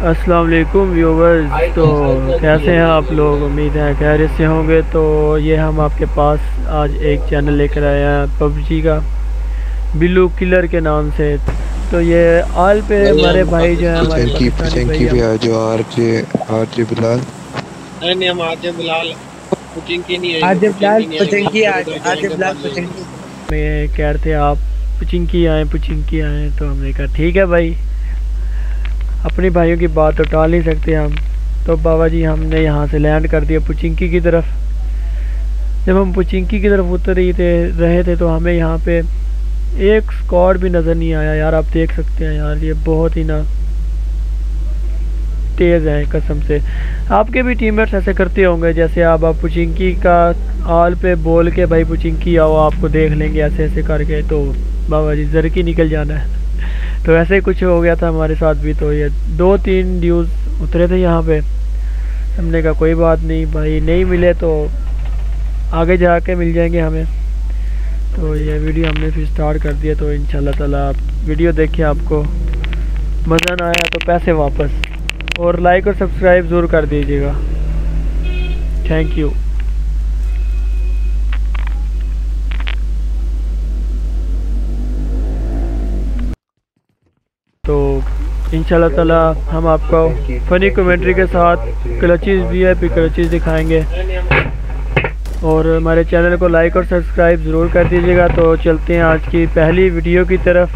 السلام علیکم ویورز تو کیسے ہیں آپ لوگ؟ امید ہے خیریت سے ہوں گے۔ تو یہ ہم آپ کے پاس آج ایک چینل لے کر آئے ہیں پب جی کا بلو کلر کے نام سے۔ تو یہ آل پہ ہمارے بھائی جو ہیں ہمارے جو آر جے آر جے بلال۔ نہیں نہیں ہم آج بلال پچنکی نہیں آج بلال پچنکی آج آج بلال پچنکی میں کہہ رہے تھے آپ پچنکی آئیں پچنکی آئیں تو ہم نے کہا ٹھیک ہے بھائی۔ اپنی بھائیوں کی بات تو ٹال نہیں سکتے ہم۔ تو بابا جی ہم نے یہاں سے لینڈ کر دیا پچنکی کی طرف۔ جب ہم پچنکی کی طرف اتر رہی تھے، رہے تھے تو ہمیں یہاں پہ ایک سکواڈ بھی نظر نہیں آیا۔ یار، آپ دیکھ سکتے ہیں یار، یہ بہت ہی نا تیز ہے قسم سے۔ آپ کے بھی ٹیم میٹس ایسے کرتے ہوں گے جیسے آپ آپ پچنکی کا آل پہ بول کے بھائی پچنکی آؤ، آپ کو دیکھ لیں گے ایسے ایسے کر کے۔ تو بابا جی زرکی نکل جانا ہے۔ تو ایسے ہی کچھ ہو گیا تھا ہمارے ساتھ بھی تو یہ دو تین ڈیوز اترے تھے یہاں پہ۔ ہم نے کہا کوئی بات نہیں، بھائی نہیں ملے تو آگے جا کے مل جائیں گے ہمیں۔ تو یہ ویڈیو ہم نے پھر سٹارٹ کر دیا تو ان شاء اللہ تعالیٰ آپ ویڈیو دیکھیں آپ کو۔ مزہ نہ آیا تو پیسے واپس۔ اور لائک اور سبسکرائب ضرور کر دیجیے گا۔ تھینک یو تو ان شاء اللہ تعالیٰ ہم آپ کو فنی کومنٹری کے ساتھ کلچیز بھی ہے پھر کلچیز دکھائیں گے۔ اور ہمارے چینل کو لائک اور سبسکرائب ضرور کر دیجیے گا۔ تو چلتے ہیں آج کی پہلی ویڈیو کی طرف۔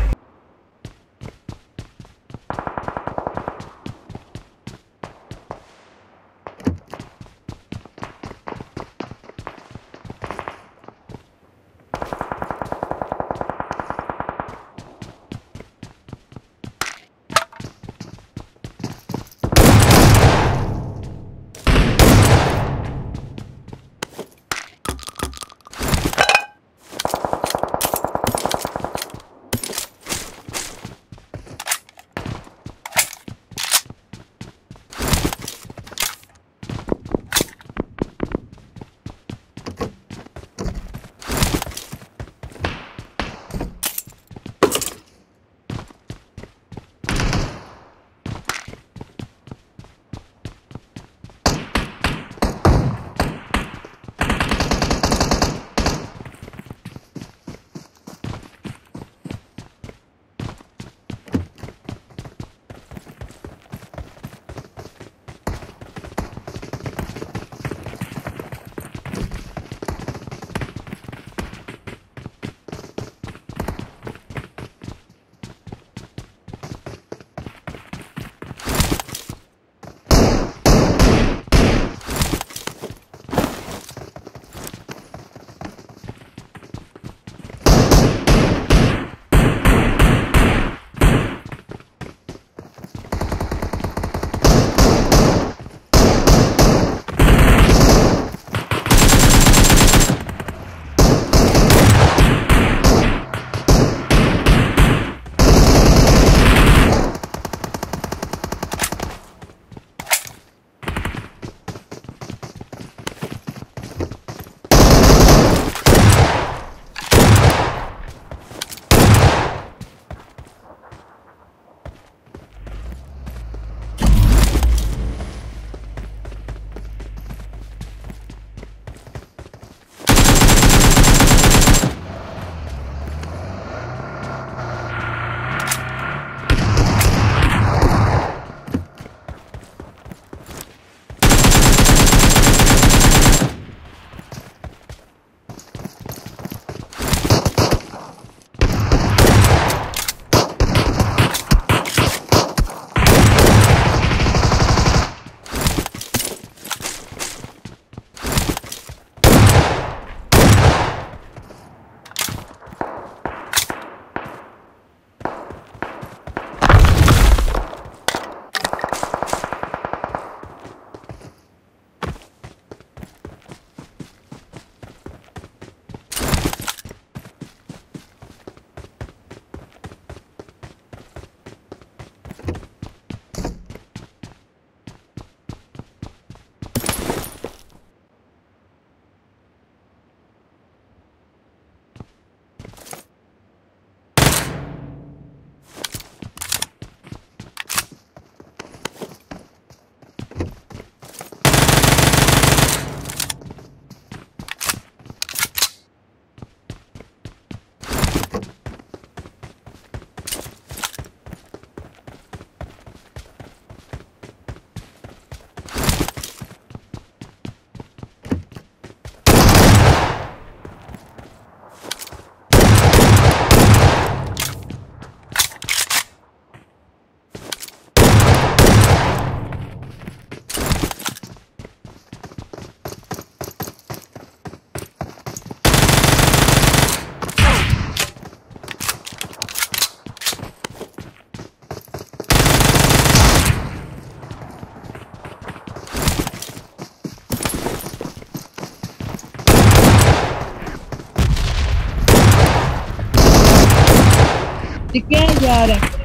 ٹکے کیا یار ہے